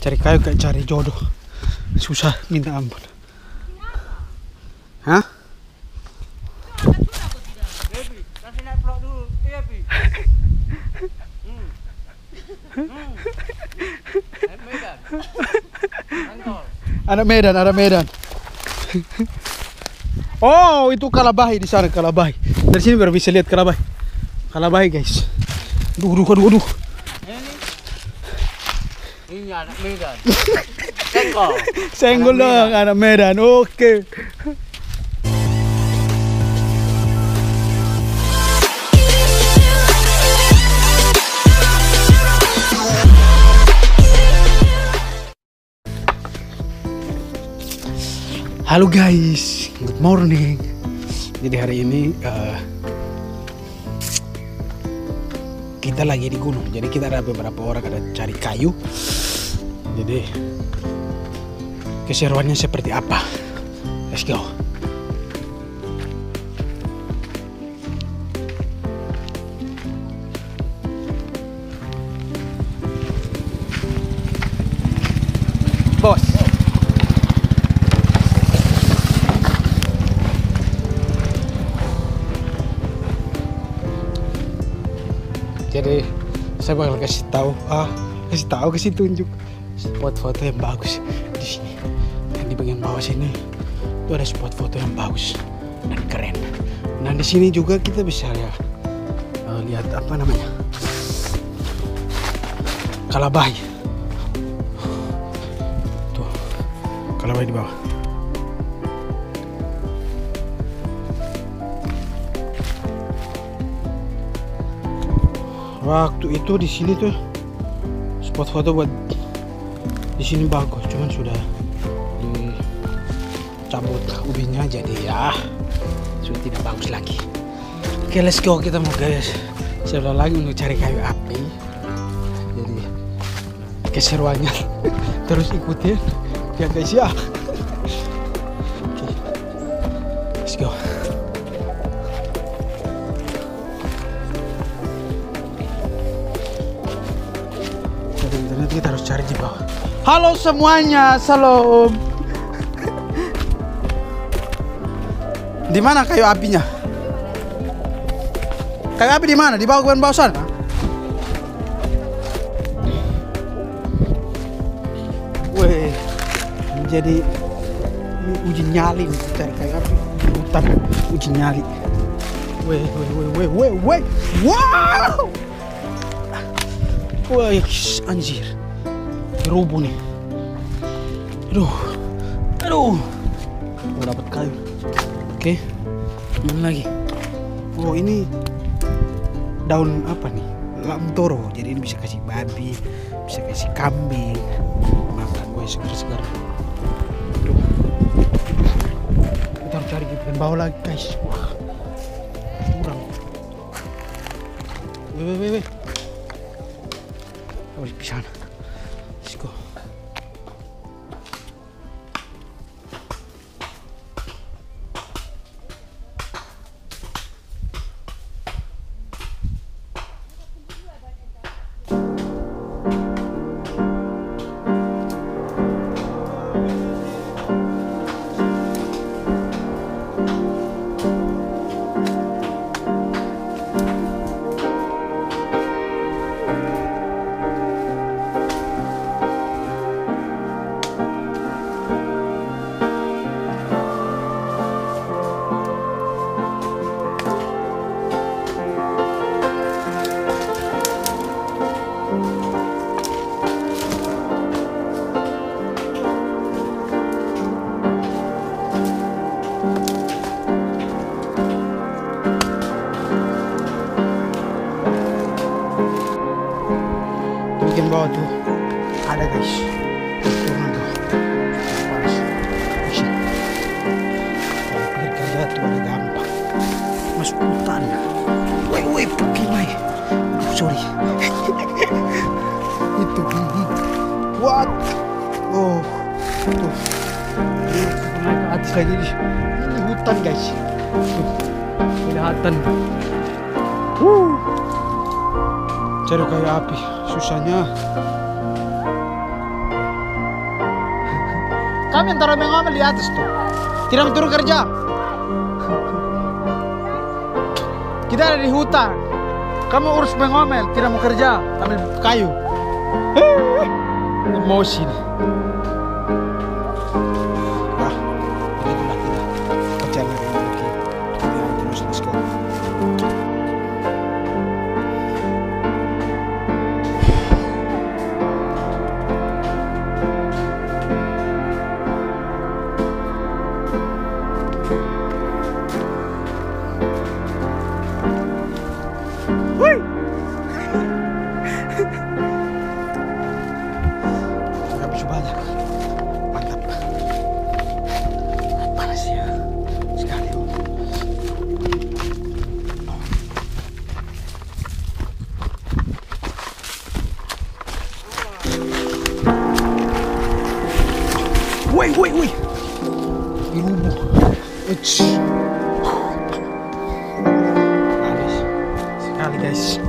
Cari kayu kayak cari jodoh. Susah minta ampun. Hah? Anak Medan, anak Medan. oh, itu Kalabahi di sana, Kalabahi. Dari sini baru bisa lihat Kalabahi. Kalabahi, guys. Duh, duh, duh, duh. Ini. Anak Medan. Senggol Anak dong, anak Medan. Oke. Halo guys, good morning. Jadi hari ini eh, kita lagi di gunung. Jadi kita ada beberapa orang ada cari kayu. Jadi keseruannya seperti apa? Let's go. Bos. Jadi saya bakal kasih tahu ah kasih tahu kasih tunjuk spot foto yang bagus di sini. Dan di bagian bawah sini itu ada spot foto yang bagus dan keren. Dan di sini juga kita bisa ya lihat apa namanya kalabai. Tuh kalabai di bawah. Waktu itu di sini tuh spot foto buat di sini bagus, cuman sudah dicabut ubinya jadi ya sudah tidak bagus lagi. Oke, let's go kita mau guys. Sudah lagi untuk cari kayu api. Jadi keseruannya terus ikutin ya guys ya. Internet kita harus cari di bawah. Halo semuanya, salam. Di mana kayu apinya? Kayu api di mana? Di bawah bukan bawah sana? Weh, jadi uji nyali cari kayu api di uji nyali. Weh, weh, weh, weh, weh, weh, wow! Wah, anjir. Rubuh nih. Aduh. Aduh. Oh, dapat kayu. Oke. Mana lagi? Oh, ini daun apa nih? Lamtoro. Jadi ini bisa kasih babi, bisa kasih kambing. Makan gue segar-segar. Kita harus cari di bawah lagi, guys. Wah. Kurang. Weh, weh, weh, weh. Di tuh ada guys. Turun tuh. Panas. Bisa. Kerja tuh ada gampang. Masuk hutan. Woi woi pergi mai. Aduh, sorry. Itu gigi. What? Oh. Tuh. Naik ke atas lagi. Ini hutan guys. Tuh. Kelihatan. Wuh. Cari kayu api susahnya. Kami antara mengomel di atas tuh. Tidak turun kerja. Kita ada di hutan. Kamu urus mengomel tidak mau kerja ambil kayu. Emosi Habis banyak. Mantap. Panas ya. Sekali. oh. Woi, woi, woi. Ilmu. Uts. Panas. Sekali guys.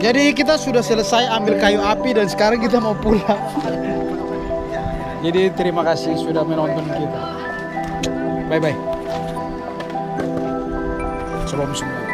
Jadi kita sudah selesai ambil kayu api dan sekarang kita mau pulang. Jadi terima kasih sudah menonton kita. Bye bye. Salam semua.